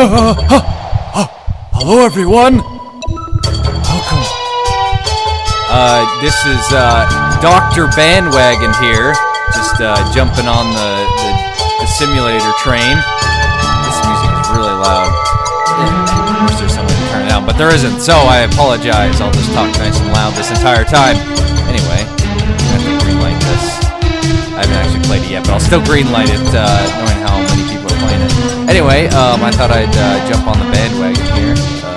Hello, everyone. Welcome. Uh, this is uh, Doctor Bandwagon here, just uh, jumping on the, the the simulator train. This music is really loud. I wish there's someone to turn it down, but there isn't. So I apologize. I'll just talk nice and loud this entire time. Anyway, I'm gonna greenlight this. I haven't actually played it yet, but I'll still greenlight it, uh, knowing how Anyway, um, I thought I'd uh, jump on the bandwagon here. Uh,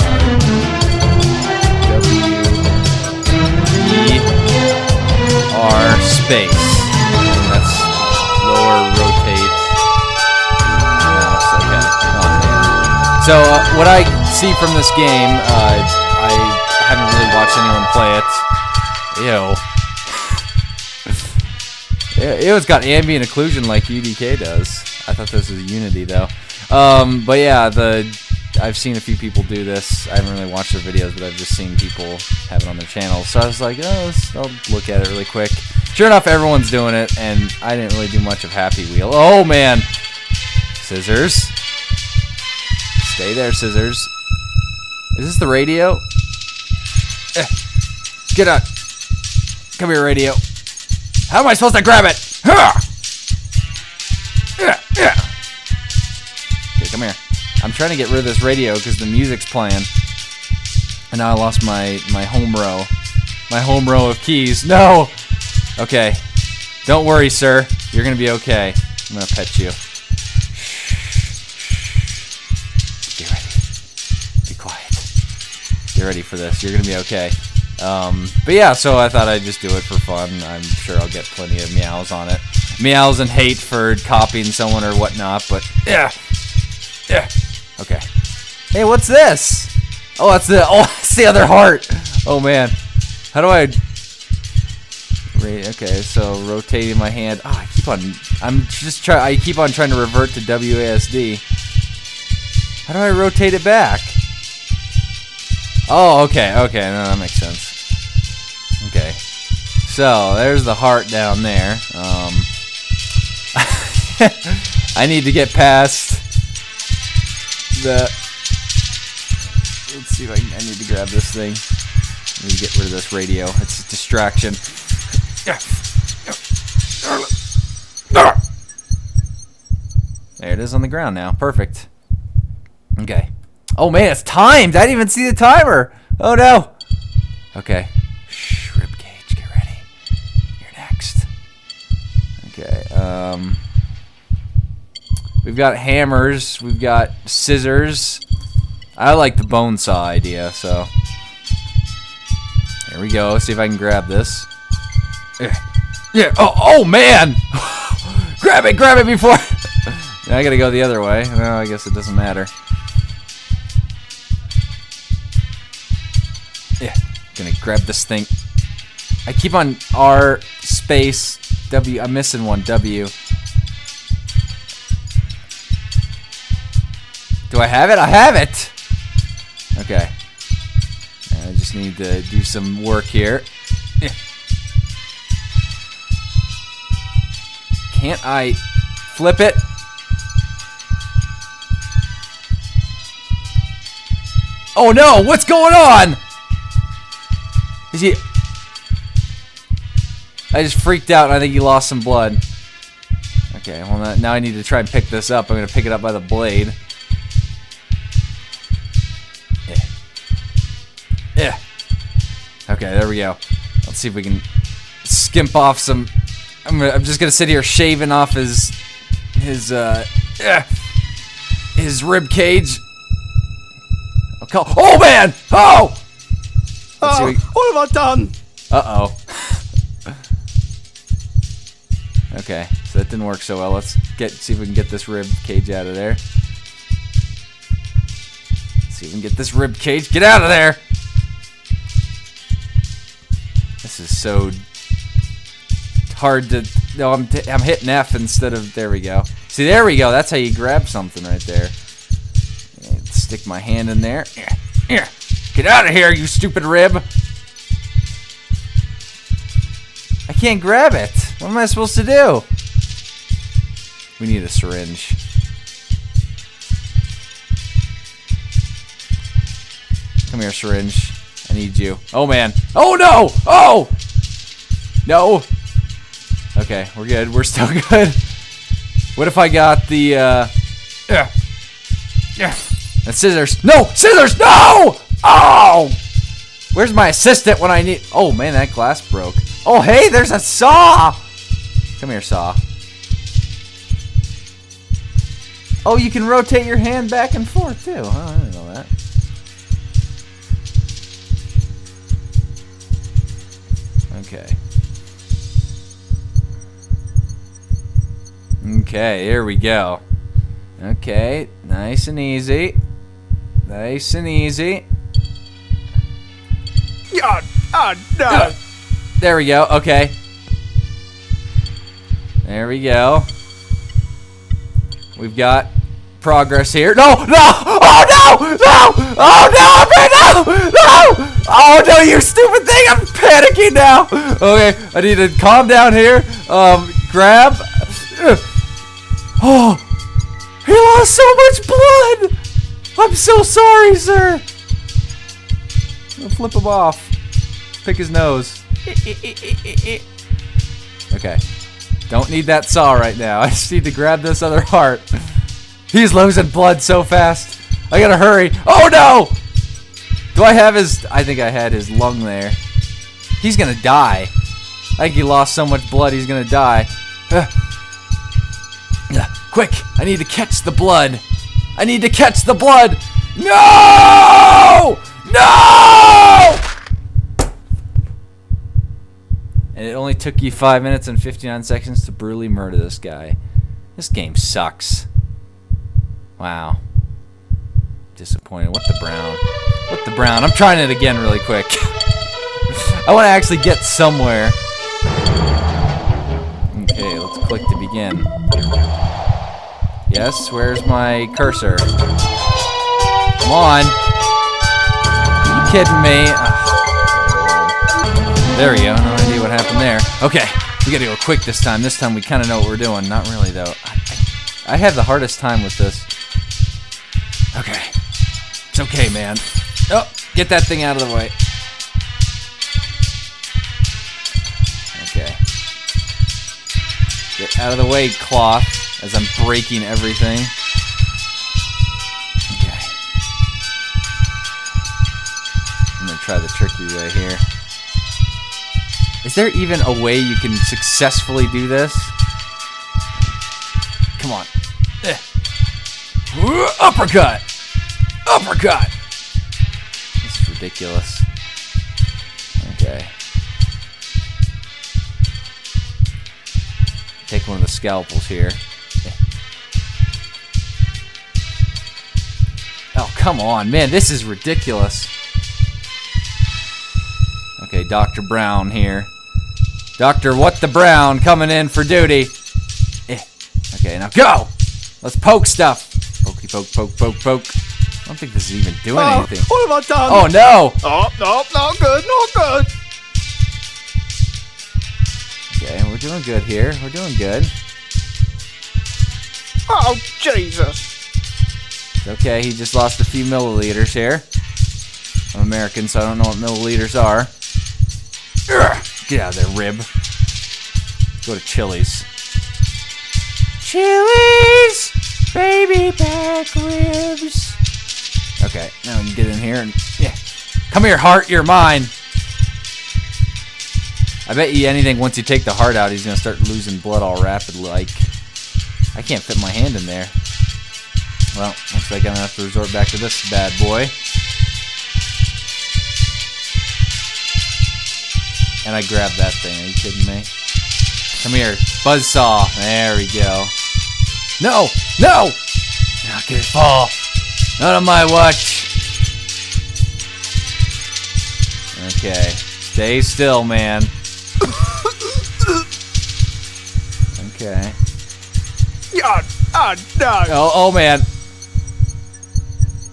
W E R space. That's lower rotate. So uh, what I see from this game, uh, I haven't really watched anyone play it. Ew. It, it was got ambient occlusion like UDK does. I thought this was Unity though. Um, but yeah, the I've seen a few people do this. I haven't really watched their videos, but I've just seen people have it on their channels. So I was like, oh, I'll look at it really quick. Sure enough, everyone's doing it, and I didn't really do much of Happy Wheel. Oh man, scissors. Stay there, scissors. Is this the radio? Eh. Get out. Come here, radio. How am I supposed to grab it? Huh! I'm trying to get rid of this radio because the music's playing. And now I lost my, my home row. My home row of keys. No! Okay. Don't worry, sir. You're gonna be okay. I'm gonna pet you. Get ready. Be quiet. Get ready for this. You're gonna be okay. Um, but yeah, so I thought I'd just do it for fun. I'm sure I'll get plenty of meows on it. Meows and hate for copying someone or whatnot, but yeah. Yeah. Okay. Hey, what's this? Oh, that's the oh, that's the other heart. Oh man. How do I okay, so rotating my hand. Oh, I keep on I'm just try I keep on trying to revert to WASD. How do I rotate it back? Oh, okay, okay, no, that makes sense. Okay. So, there's the heart down there. Um, I need to get past the... Let's see if I can... I need to grab this thing. I need to get rid of this radio. It's a distraction. There it is on the ground now. Perfect. Okay. Oh man, it's timed. I didn't even see the timer. Oh no. Okay. Shh, rib cage, get ready. You're next. Okay. Um. We've got hammers. We've got scissors. I like the bone saw idea. So. Here we go. See if I can grab this. Yeah. Yeah. Oh. Oh man. grab it. Grab it before. now I gotta go the other way. No, I guess it doesn't matter. Yeah, gonna grab this thing. I keep on R space W. I'm missing one W. Do I have it? I have it! Okay. I just need to do some work here. Can't I flip it? Oh no, what's going on? Is he... I just freaked out and I think he lost some blood. Okay, well now I need to try and pick this up. I'm going to pick it up by the blade. Okay, there we go. Let's see if we can skimp off some... I'm, gonna, I'm just going to sit here shaving off his... His, uh... Yeah, his rib cage. Okay. Oh, man! Oh! Oh, what- what have I done? Uh oh. okay, so that didn't work so well. Let's get see if we can get this rib cage out of there. Let's see if we can get this rib cage. Get out of there! This is so hard to. No, I'm t- I'm hitting F instead of. There we go. See, there we go. That's how you grab something right there. And stick my hand in there. Yeah, yeah. Get out of here, you stupid rib! I can't grab it. What am I supposed to do? We need a syringe. Come here, syringe. Need you. Oh, man. Oh, no! Oh! No. Okay, we're good. We're still good. What if I got the, uh... Yeah. Yeah. That's scissors. No! Scissors! No! Oh! Where's my assistant when I need... Oh, man, that glass broke. Oh, hey, there's a saw! Come here, saw. Oh, you can rotate your hand back and forth, too. Oh, Okay. Okay, here we go. Okay, nice and easy. Nice and easy. Yeah, ah, no. There we go. Okay. There we go. We've got progress here. No, no! Oh no! No! Oh no! No! No! Oh no! You stupid thing! I'm panicking now. Okay, I need to calm down here. Um, grab. Oh, he lost so much blood. I'm so sorry, sir. Flip him off. Pick his nose. Okay. Don't need that saw right now. I just need to grab this other heart. He's losing blood so fast. I gotta hurry. Oh no! Do I have his... I think I had his lung there. He's gonna die. I think he lost so much blood he's gonna die. Uh, quick! I need to catch the blood. I need to catch the blood. No! No! And it only took you 5 minutes and 59 seconds to brutally murder this guy. This game sucks. Wow. Disappointed. What the brown? What the brown? I'm trying it again really quick. I want to actually get somewhere. Okay, let's click to begin. Yes, where's my cursor? Come on. Are you kidding me? Ugh. There we go. No idea what happened there. Okay, we gotta go quick this time. This time we kind of know what we're doing. Not really, though. I have the hardest time with this. Okay. It's okay, man. Oh, get that thing out of the way. Okay. Get out of the way, cloth, as I'm breaking everything. Okay. I'm gonna try the tricky way here. Is there even a way you can successfully do this? Come on. Uppercut! Uppercut! This is ridiculous. Okay. Take one of the scalpels here. Oh, come on, man, this is ridiculous. Okay, Dr. Brown here. Dr. What the Brown coming in for duty. Okay, now go! Let's poke stuff. Poke, poke, poke, poke. I don't think this is even doing Oh, anything. what have I done? Oh no! Oh, no, not good, not good. Okay, we're doing good here. We're doing good. Oh, Jesus. Okay, he just lost a few milliliters here. I'm American, so I don't know what milliliters are. Ugh, get out of there, rib. Go to Chili's. Chili's! Baby back ribs. Okay, now we can get in here and. Yeah. Come here, heart, you're mine. I bet you anything, once you take the heart out, he's gonna start losing blood all rapid like. I can't fit my hand in there. Well, looks like I'm gonna have to resort back to this bad boy. And I grabbed that thing. Are you kidding me? Come here. Buzzsaw. There we go. No! No! Not gonna fall. Not on my watch. Okay. Stay still, man. Okay. Yeah, ah, no. Oh, oh man.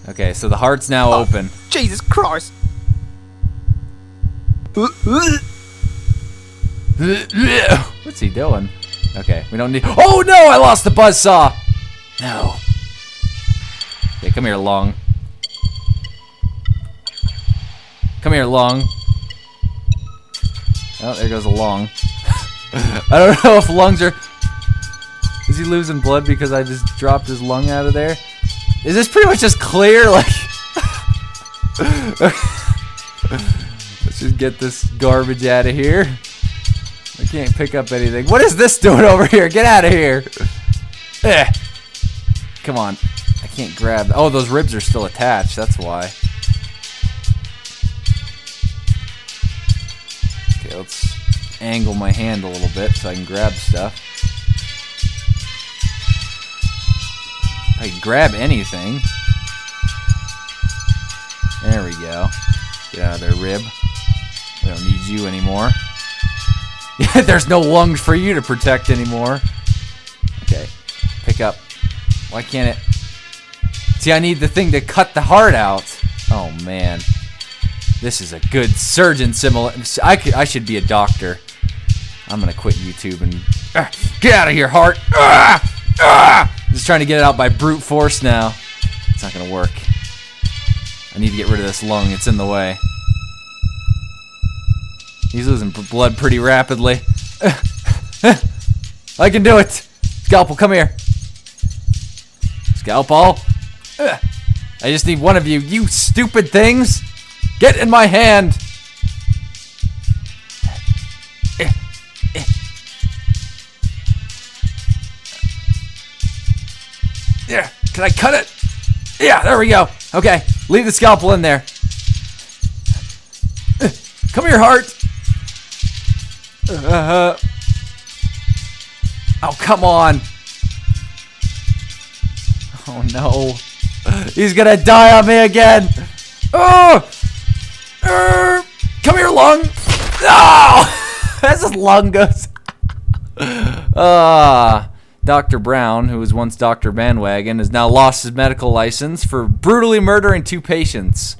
Okay, so the heart's now open. Jesus Christ. What's he doing? Okay, we don't need. Oh no! I lost the buzzsaw. No. Okay, come here, long. Come here, lung. Oh, there goes a lung. I don't know if lungs are. Is he losing blood because I just dropped his lung out of there? Is this pretty much just clear? Like. Let's just get this garbage out of here. I can't pick up anything. What is this doing over here? Get out of here. Eh. Come on. I can't grab. Oh, those ribs are still attached. That's why. Okay, let's angle my hand a little bit so I can grab stuff. I can grab anything. There we go. Get out of there, rib. We don't need you anymore. There's no lungs for you to protect anymore. Okay. Pick up. Why can't it? See, I need the thing to cut the heart out. Oh, man. This is a good surgeon simulator. I, could, I should be a doctor. I'm going to quit YouTube and... Uh, get out of here, heart! Uh, uh, just trying to get it out by brute force now. It's not going to work. I need to get rid of this lung. It's in the way. He's losing blood pretty rapidly. I can do it. Scalpel, come here. Scalpel. I just need one of you. You stupid things. Get in my hand. Yeah, can I cut it? Yeah, there we go. Okay, leave the scalpel in there. Come here, heart. Uh, oh, come on. Oh, no. He's gonna die on me again. Oh! Uh, come here, lung. Oh! That's his lung goes. Ah. uh, Dr. Brown, who was once Dr. Bandwagon, has now lost his medical license for brutally murdering two patients.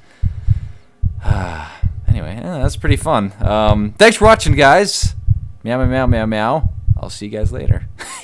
anyway, yeah, that's pretty fun. Um, thanks for watching, guys. Meow, meow, meow, meow. I'll see you guys later.